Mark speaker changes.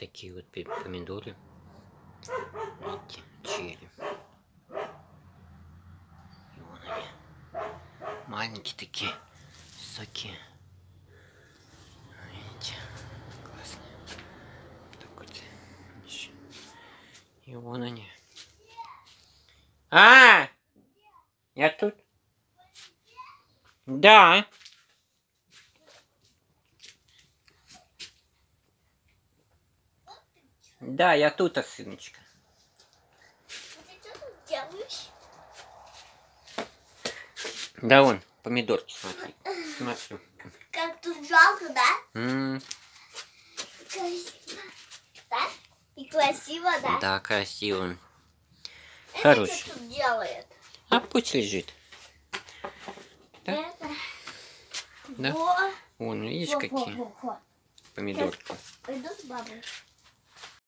Speaker 1: такие вот помидоры. Видите, черри. И вон они. Маленькие такие, высокие. Видите, классные. Так вот. И вон они. А! Я тут. Да. Да, я тут, а, сыночка.
Speaker 2: Ты что тут делаешь?
Speaker 1: Да вон, помидорки, смотри. Смотри.
Speaker 2: Как тут жалко, да?
Speaker 1: М,
Speaker 2: Красиво. Да? И красиво, да?
Speaker 1: Да, красиво.
Speaker 2: Это
Speaker 1: Хороший.
Speaker 2: что тут делает?
Speaker 1: А пусть лежит. Да?
Speaker 2: Это...
Speaker 1: Да.
Speaker 2: Во,
Speaker 1: Вон, видишь,
Speaker 2: во, во,
Speaker 1: какие
Speaker 2: во, во.
Speaker 1: помидорки.
Speaker 2: Пойду с бабушкой.